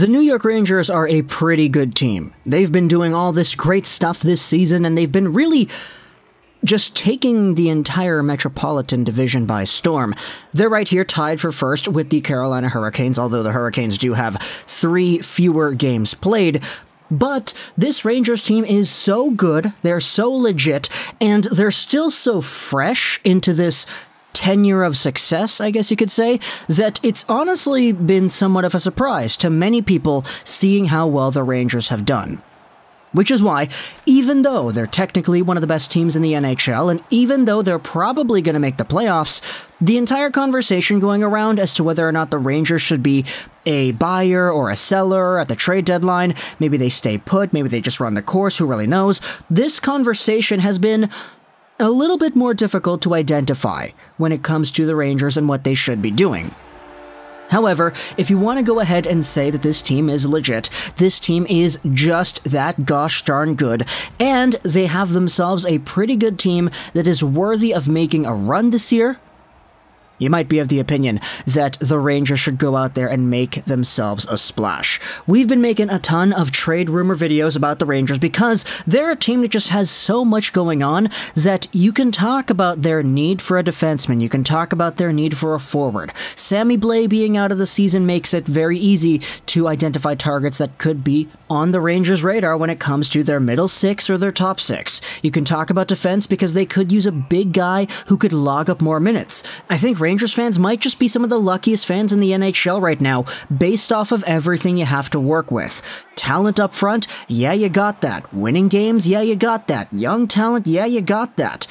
The New York Rangers are a pretty good team. They've been doing all this great stuff this season, and they've been really just taking the entire Metropolitan Division by storm. They're right here tied for first with the Carolina Hurricanes, although the Hurricanes do have three fewer games played. But this Rangers team is so good, they're so legit, and they're still so fresh into this tenure of success, I guess you could say, that it's honestly been somewhat of a surprise to many people seeing how well the Rangers have done. Which is why, even though they're technically one of the best teams in the NHL, and even though they're probably going to make the playoffs, the entire conversation going around as to whether or not the Rangers should be a buyer or a seller at the trade deadline, maybe they stay put, maybe they just run the course, who really knows, this conversation has been a little bit more difficult to identify when it comes to the Rangers and what they should be doing. However, if you want to go ahead and say that this team is legit, this team is just that gosh darn good, and they have themselves a pretty good team that is worthy of making a run this year, you might be of the opinion that the Rangers should go out there and make themselves a splash. We've been making a ton of trade rumor videos about the Rangers because they're a team that just has so much going on that you can talk about their need for a defenseman, you can talk about their need for a forward. Sammy Blais being out of the season makes it very easy to identify targets that could be on the Rangers' radar when it comes to their middle six or their top six. You can talk about defense because they could use a big guy who could log up more minutes. I think Rangers fans might just be some of the luckiest fans in the NHL right now, based off of everything you have to work with. Talent up front, yeah, you got that. Winning games, yeah, you got that. Young talent, yeah, you got that.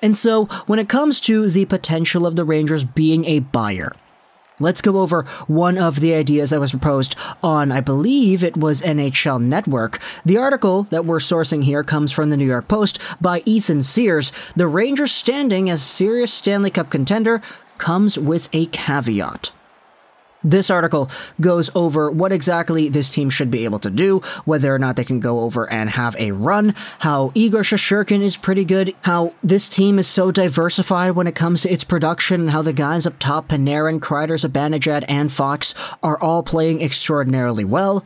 And so, when it comes to the potential of the Rangers being a buyer, Let's go over one of the ideas that was proposed on, I believe it was NHL Network. The article that we're sourcing here comes from the New York Post by Ethan Sears. The Rangers standing as serious Stanley Cup contender comes with a caveat. This article goes over what exactly this team should be able to do, whether or not they can go over and have a run, how Igor Shesterkin is pretty good, how this team is so diversified when it comes to its production, and how the guys up top, Panarin, Kreider, Zibanejad, and Fox, are all playing extraordinarily well.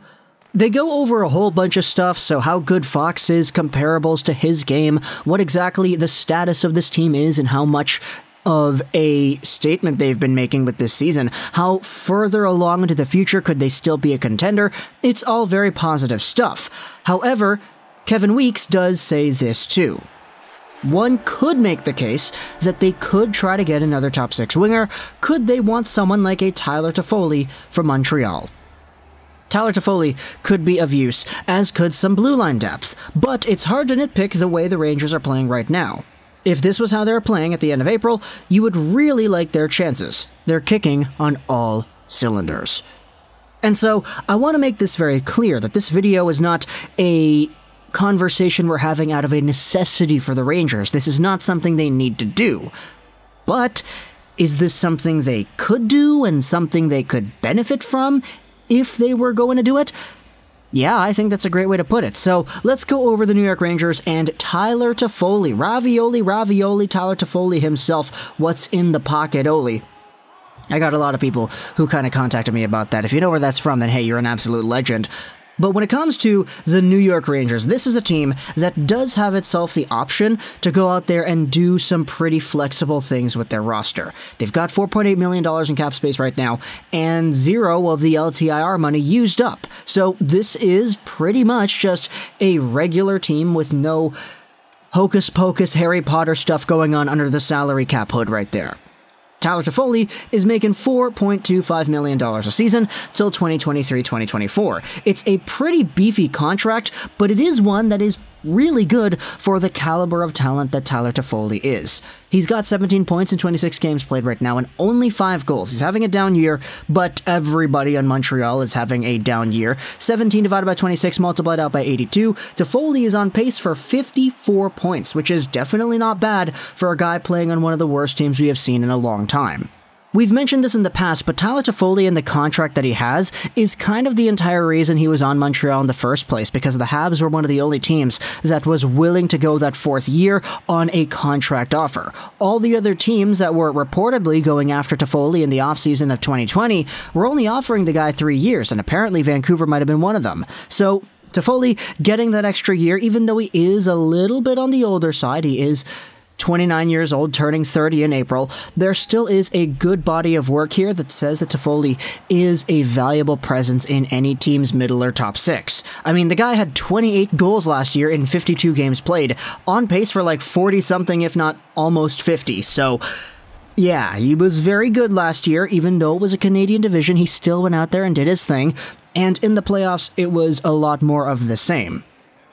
They go over a whole bunch of stuff, so how good Fox is, comparables to his game, what exactly the status of this team is, and how much of a statement they've been making with this season. How further along into the future could they still be a contender? It's all very positive stuff. However, Kevin Weekes does say this too. One could make the case that they could try to get another top six winger. Could they want someone like a Tyler Toffoli from Montreal? Tyler Toffoli could be of use, as could some blue line depth, but it's hard to nitpick the way the Rangers are playing right now. If this was how they were playing at the end of April, you would really like their chances. They're kicking on all cylinders. And so, I want to make this very clear that this video is not a conversation we're having out of a necessity for the Rangers. This is not something they need to do. But is this something they could do and something they could benefit from if they were going to do it? Yeah, I think that's a great way to put it. So let's go over the New York Rangers and Tyler Toffoli. Ravioli, ravioli, Tyler Toffoli himself. What's in the pocket, Oli? I got a lot of people who kind of contacted me about that. If you know where that's from, then hey, you're an absolute legend. But when it comes to the New York Rangers, this is a team that does have itself the option to go out there and do some pretty flexible things with their roster. They've got $4.8 million in cap space right now, and zero of the LTIR money used up. So this is pretty much just a regular team with no hocus pocus Harry Potter stuff going on under the salary cap hood right there. Tyler Toffoli is making $4.25 million a season till 2023 2024. It's a pretty beefy contract, but it is one that is really good for the caliber of talent that Tyler Toffoli is. He's got 17 points in 26 games played right now and only 5 goals. He's having a down year, but everybody on Montreal is having a down year. 17 divided by 26 multiplied out by 82. Toffoli is on pace for 54 points, which is definitely not bad for a guy playing on one of the worst teams we have seen in a long time. We've mentioned this in the past, but Tyler Toffoli and the contract that he has is kind of the entire reason he was on Montreal in the first place, because the Habs were one of the only teams that was willing to go that fourth year on a contract offer. All the other teams that were reportedly going after Toffoli in the offseason of 2020 were only offering the guy three years, and apparently Vancouver might have been one of them. So Toffoli getting that extra year, even though he is a little bit on the older side, he is 29 years old, turning 30 in April, there still is a good body of work here that says that Toffoli is a valuable presence in any team's middle or top six. I mean, the guy had 28 goals last year in 52 games played, on pace for like 40 something, if not almost 50. So, yeah, he was very good last year, even though it was a Canadian division, he still went out there and did his thing. And in the playoffs, it was a lot more of the same.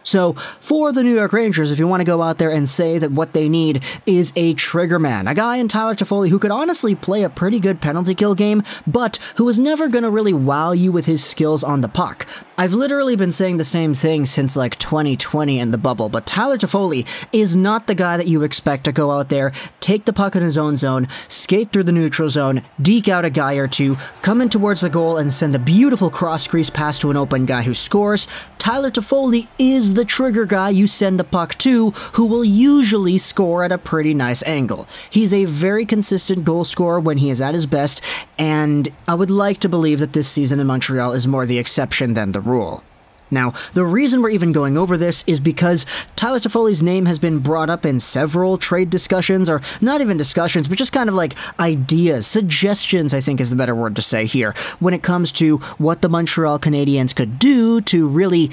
So, for the New York Rangers, if you want to go out there and say that what they need is a trigger man, a guy in Tyler Toffoli who could honestly play a pretty good penalty kill game, but who is never going to really wow you with his skills on the puck. I've literally been saying the same thing since like 2020 in the bubble, but Tyler Toffoli is not the guy that you expect to go out there, take the puck in his own zone, skate through the neutral zone, deke out a guy or two, come in towards the goal, and send a beautiful cross crease pass to an open guy who scores. Tyler Toffoli is the trigger guy you send the puck to, who will usually score at a pretty nice angle. He's a very consistent goal scorer when he is at his best, and I would like to believe that this season in Montreal is more the exception than the rule. Now, the reason we're even going over this is because Tyler Toffoli's name has been brought up in several trade discussions, or not even discussions, but just kind of like ideas, suggestions, I think is the better word to say here, when it comes to what the Montreal Canadiens could do to really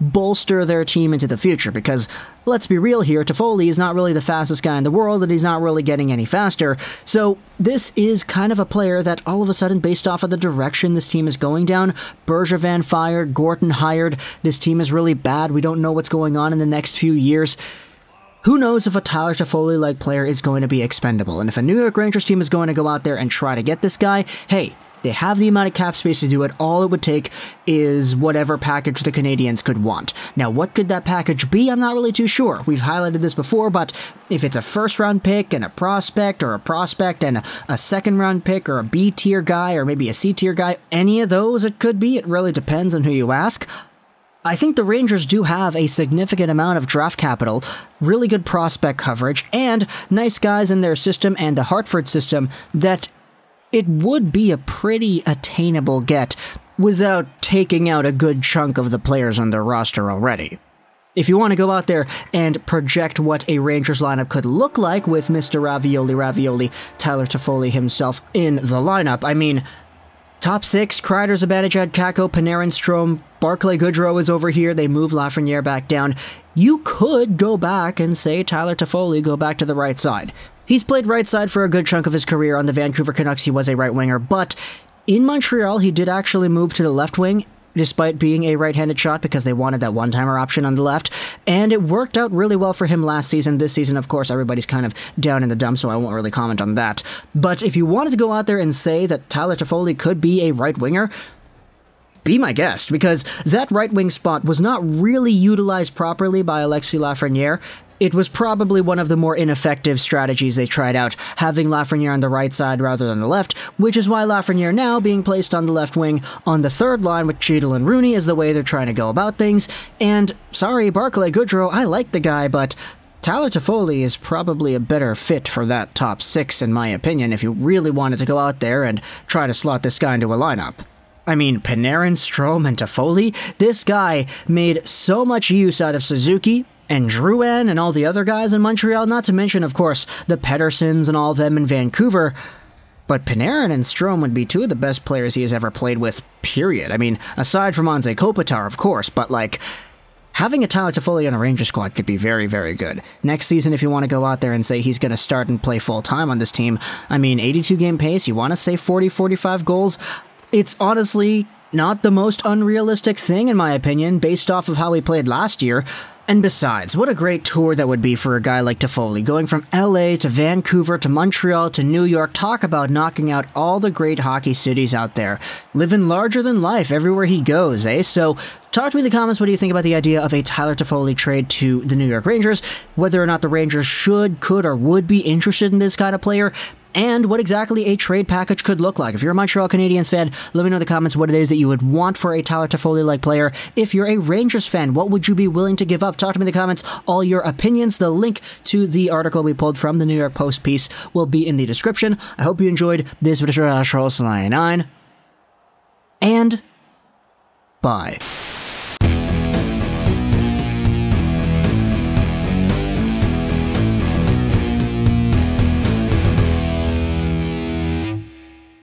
bolster their team into the future because let's be real here, Toffoli is not really the fastest guy in the world and he's not really getting any faster. So this is kind of a player that all of a sudden, based off of the direction this team is going down, Bergevin fired, Gorton hired, this team is really bad, we don't know what's going on in the next few years. Who knows if a Tyler Toffoli like player is going to be expendable? And if a New York Rangers team is going to go out there and try to get this guy, hey, they have the amount of cap space to do it. All it would take is whatever package the Canadiens could want. Now, what could that package be? I'm not really too sure. We've highlighted this before, but if it's a first round pick and a prospect, or a prospect and a, second round pick, or a B tier guy, or maybe a C tier guy, any of those it could be. It really depends on who you ask. I think the Rangers do have a significant amount of draft capital, really good prospect coverage, and nice guys in their system and the Hartford system that it would be a pretty attainable get without taking out a good chunk of the players on their roster already. If you want to go out there and project what a Rangers lineup could look like with Mr. Ravioli Ravioli, Tyler Toffoli himself in the lineup, I mean, top six, Kreider, Zibanejad, Kakko, Panarin, Strome, Barclay Goodrow is over here, they move Lafreniere back down. You could go back and say Tyler Toffoli go back to the right side. He's played right side for a good chunk of his career on the Vancouver Canucks. He was a right winger, but in Montreal, he did actually move to the left wing despite being a right-handed shot because they wanted that one-timer option on the left. And it worked out really well for him last season. This season of course everybody's kind of down in the dumps so i won't really comment on that. But if you wanted to go out there and say that tyler toffoli could be a right winger be my guest because that right wing spot was not really utilized properly by Alexis Lafreniere it was probably one of the more ineffective strategies they tried out, having Lafreniere on the right side rather than the left, which is why Lafreniere now being placed on the left wing on the third line with Chytil and Rooney is the way they're trying to go about things. And sorry, Barclay Goodrow, I like the guy, but Tyler Toffoli is probably a better fit for that top six, in my opinion, if you really wanted to go out there and try to slot this guy into a lineup. I mean, Panarin, Strome, and Toffoli, this guy made so much use out of Suzuki, and Drouin and all the other guys in Montreal, not to mention, of course, the Petterssons and all of them in Vancouver. But Panarin and Strome would be two of the best players he has ever played with, period. I mean, aside from Anze Kopitar, of course, but like, having a Tyler Toffoli on a Ranger squad could be very, very good. Next season, if you want to go out there and say he's going to start and play full time on this team, I mean, 82 game pace, you want to say 40, 45 goals, it's honestly not the most unrealistic thing, in my opinion, based off of how he played last year. And besides, what a great tour that would be for a guy like Toffoli, going from LA to Vancouver to Montreal to New York. Talk about knocking out all the great hockey cities out there. Living larger than life everywhere he goes, eh? So, talk to me in the comments what do you think about the idea of a Tyler Toffoli trade to the New York Rangers, whether or not the Rangers should, could, or would be interested in this kind of player. And what exactly a trade package could look like. If you're a Montreal Canadiens fan, let me know in the comments what it is that you would want for a Tyler Toffoli like player. If you're a Rangers fan, what would you be willing to give up? Talk to me in the comments all your opinions. The link to the article we pulled from the New York Post piece will be in the description. I hope you enjoyed this video. Charles 99 and bye.